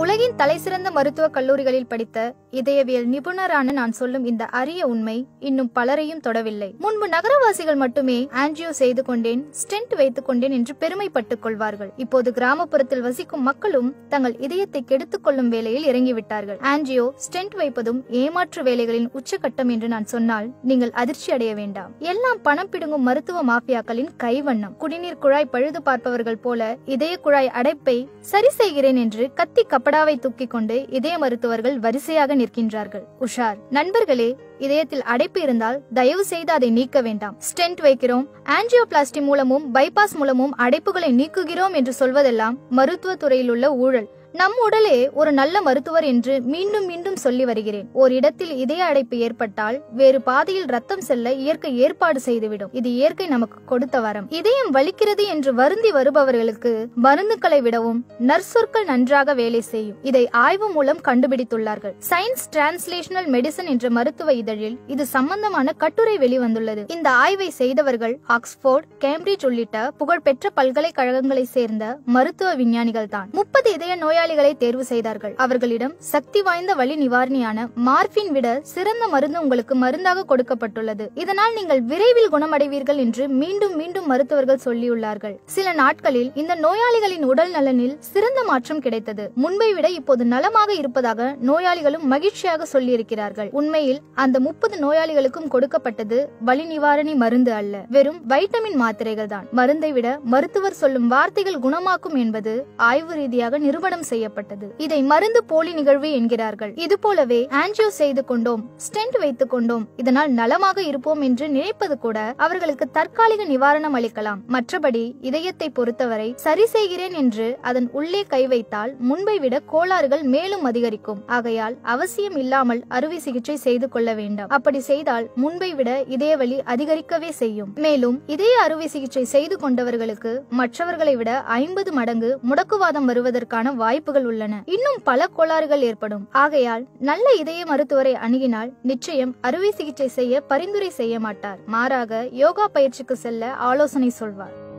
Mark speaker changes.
Speaker 1: உலகின் தலைசிறந்த மருத்துவக் கல்லூரிகளில் படித்த இதயவியல் நிபுணரான நான் சொல்லும் இந்த அரிய உண்மை இன்னும் பலரையும் தொடவில்லை. முன்பு நகரவாசிகள் மட்டுமே ஆன்ஜியோ செய்து கொண்டேன் ஸ்டென்ட் வைத்துக் கொண்டேன் என்று பெருமைப்பட்டுக் கொள்வார்கள். இப்போது கிராமப்புறத்தில் வசிக்கும் மக்களும் தங்கள் இதயத்தை கெடுத்துக் கொள்ளும் வேலையில் இறங்கிவிட்டார்கள். ஆன்ஜியோ ஸ்டென்ட் வைப்பதும் ஏமாற்று வேலைகளின் உச்சகட்டம் என்று நான் சொன்னால் நீங்கள் அதிர்ச்சி அடைய வேண்டாம். எல்லாம் பணம் பிடுங்கும் மருத்துவ மாஃபியாக்களின் கைவண்ணம். குடிநீர் குழாய் பழுது பார்ப்பவர்கள் போல இதய குழாய் அடைப்பை சரி செய்கிறேன் என்று கத்தி கப்படாவை தூக்கிக் கொண்டு இதய மருத்துவர்கள் வரிசையாக நிற்கின்றார்கள். உஷார் நண்பர்களே இதயத்தில் அடைப்பு இருந்தால் தயவு செய்து அதை நீக்க வேண்டாம். ஸ்டென்ட் வைக்கிறோம். ஆன்ஜியோபிளாஸ்டி மூலமும் பைபாஸ் மூலமும் அடைப்புகளை நீக்குகிறோம் என்று சொல்வதெல்லாம் மருத்துவ துறையில் உள்ள ஊழல். நம் உடலே ஒரு நல்ல மருத்துவர் என்று மீண்டும் மீண்டும் சொல்லி வருகிறேன். ஓர் இடத்தில் இதய அடைப்பு ஏற்பட்டால் வேறு பாதையில் ரத்தம் செல்ல இயற்கை ஏற்பாடு செய்துவிடும். இது இயற்கை நமக்கு கொடுத்த வரம். இதயம் வலிக்கிறது என்று வருந்தி வருபவர்களுக்கு மருந்துகளை விடவும் நற்சொற்கள் நன்றாக வேலை செய்யும். இதை ஆய்வு மூலம் கண்டுபிடித்துள்ளார்கள். சயின்ஸ் டிரான்ஸ்லேஷனல் மெடிசன் என்ற மருத்துவ இதழில் இது சம்பந்தமான கட்டுரை வெளிவந்துள்ளது. இந்த ஆய்வை செய்தவர்கள் ஆக்ஸ்போர்ட் கேம்பிரிட்ஜ் உள்ளிட்ட புகழ்பெற்ற பல்கலைக்கழகங்களை சேர்ந்த மருத்துவ விஞ்ஞானிகள் தான் முப்பது இதய நோயாளிகளை தேர்வு செய்தார்கள். அவர்களிடம் சக்தி வாய்ந்த வலி நிவாரணியான மார்பின் விட சிறந்த மருந்து உங்களுக்கு மருந்தாக கொடுக்கப்பட்டுள்ளது. இதனால் நீங்கள் விரைவில் குணமடைவீர்கள் என்று மீண்டும் மீண்டும் மருத்துவர்கள் சொல்லியுள்ளார்கள். சில நாட்களில் இந்த நோயாளிகளின் உடல் நலனில் சிறந்த மாற்றம் கிடைத்தது. முன்பை விட இப்போது நலமாக இருப்பதாக நோயாளிகளும் மகிழ்ச்சியாக சொல்லியிருக்கிறார்கள். உண்மையில் அந்த முப்பது நோயாளிகளுக்கும் கொடுக்கப்பட்டது வலி நிவாரணி மருந்து அல்ல. வெறும் வைட்டமின் மாத்திரைகள் தான். மருந்தை விட மருத்துவர் சொல்லும் வார்த்தைகள் குணமாக்கும் என்பது ஆய்வு ரீதியாக நிரூபணம் செய்யப்பட்டது. இதை மருந்து போலி நிகழ்வு என்கிறார்கள். இது போலவே ஆன்ஜியோ செய்து கொண்டோம் ஸ்டென்ட் வைத்துக் கொண்டோம். இதனால் நலமாக இருப்போம் என்று நினைப்பது கூட அவர்களுக்கு தற்காலிக நிவாரணம் அளிக்கலாம். மற்றபடி இதயத்தை பொறுத்தவரை சரி செய்கிறேன் என்று அதன் உள்ளே கை வைத்தால் முன்பை விட கோளாறுகள் மேலும் அதிகரிக்கும். ஆகையால் அவசியம் இல்லாமல் அறுவை சிகிச்சை செய்து கொள்ள வேண்டாம். அப்படி செய்தால் முன்பை விட இதய வலி அதிகரிக்கவே செய்யும். மேலும் இதய அறுவை சிகிச்சை செய்து கொண்டவர்களுக்கு மற்றவர்களை விட ஐம்பது மடங்கு முடக்குவாதம் வருவதற்கான வாய்ப்புகள் உள்ளன. இன்னும் பல கோளாறுகள் ஏற்படும். ஆகையால் நல்ல இதய மருத்துவரை அணுகினால் நிச்சயம் அறுவை சிகிச்சை செய்ய பரிந்துரை செய்ய மாட்டார். மாறாக யோகா பயிற்சிக்கு செல்ல ஆலோசனை சொல்வார்.